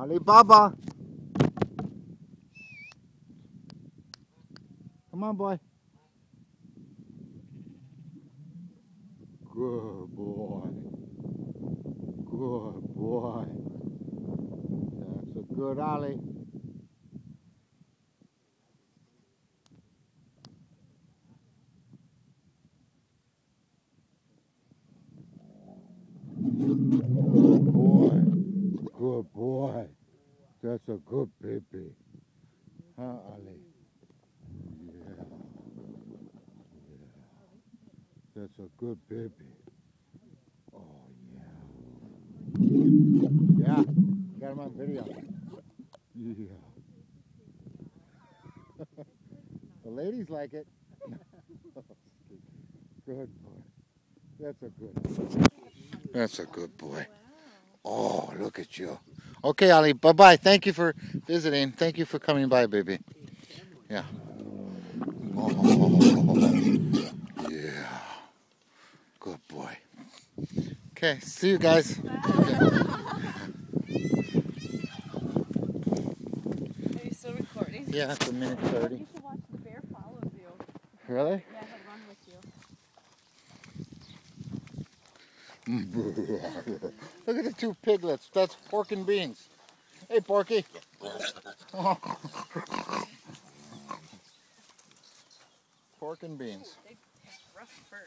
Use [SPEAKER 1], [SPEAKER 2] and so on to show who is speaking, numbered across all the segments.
[SPEAKER 1] Alibaba. Come on, boy. Good boy. Good boy. That's a good Ollie. Good boy. Good boy. That's a good baby. Huh, Ollie? Yeah. Yeah. That's a good baby. Oh, yeah. Yeah. Got him on video. Yeah. the ladies like it. good boy. That's a good That's a good boy. Oh, look at you. Okay, Ollie. Bye bye. Thank you for visiting. Thank you for coming by, baby. Yeah. Oh, yeah. Good boy. Okay, see you guys. Okay.
[SPEAKER 2] Are you still recording?
[SPEAKER 1] Yeah, it's a minute 30.
[SPEAKER 2] You should watch the bear follows you.
[SPEAKER 1] Really?
[SPEAKER 2] Yeah, he'll run with you.
[SPEAKER 1] Look at the two piglets. That's pork and beans. Hey, Porky. pork and beans.
[SPEAKER 2] They have rough fur. Or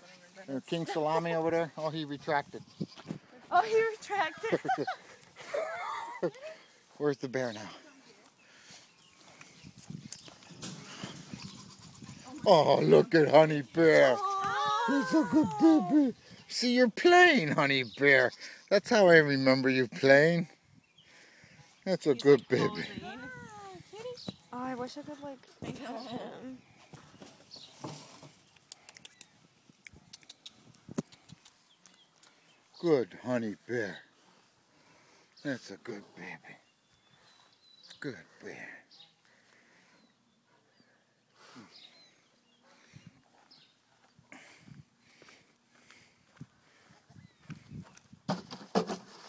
[SPEAKER 2] whatever that
[SPEAKER 1] There's
[SPEAKER 2] is.
[SPEAKER 1] King Salami over there. Oh, he retracted.
[SPEAKER 2] Oh, he retracted.
[SPEAKER 1] Where's the bear now? Oh, look at Honey Bear. Oh, He's a good baby. See, you're playing, Honey Bear. That's how I remember you playing. That's a good baby.
[SPEAKER 2] Oh, I wish I could like touch him.
[SPEAKER 1] Good Honey Bear. That's a good baby. Good bear.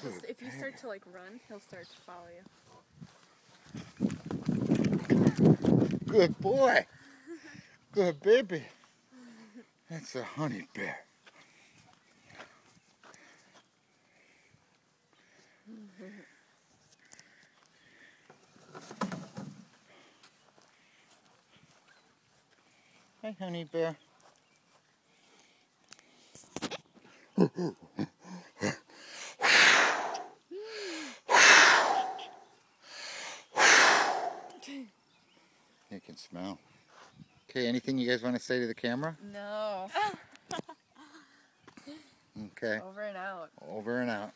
[SPEAKER 2] Just- oh, If you start to like run, he'll start to follow you.
[SPEAKER 1] Good boy. Good baby. That's a honey bear. Hi, honey bear. You can smell. Okay, anything you guys want to say to the camera?
[SPEAKER 2] No.
[SPEAKER 1] Okay,
[SPEAKER 2] Over and out.
[SPEAKER 1] over and out.